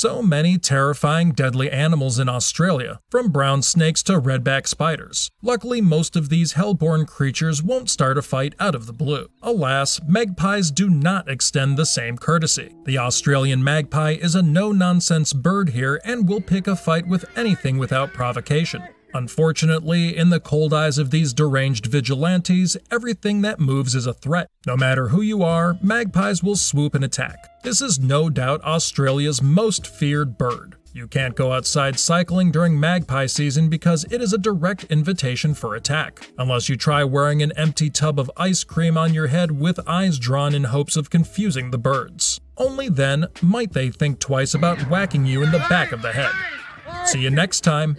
So many terrifying deadly animals in Australia, from brown snakes to redback spiders. Luckily, most of these hellborn creatures won't start a fight out of the blue. Alas, magpies do not extend the same courtesy. The Australian magpie is a no-nonsense bird here and will pick a fight with anything without provocation. Unfortunately, in the cold eyes of these deranged vigilantes, everything that moves is a threat. No matter who you are, magpies will swoop and attack. This is no doubt Australia's most feared bird. You can't go outside cycling during magpie season because it is a direct invitation for attack, unless you try wearing an empty tub of ice cream on your head with eyes drawn in hopes of confusing the birds. Only then might they think twice about whacking you in the back of the head. See you next time.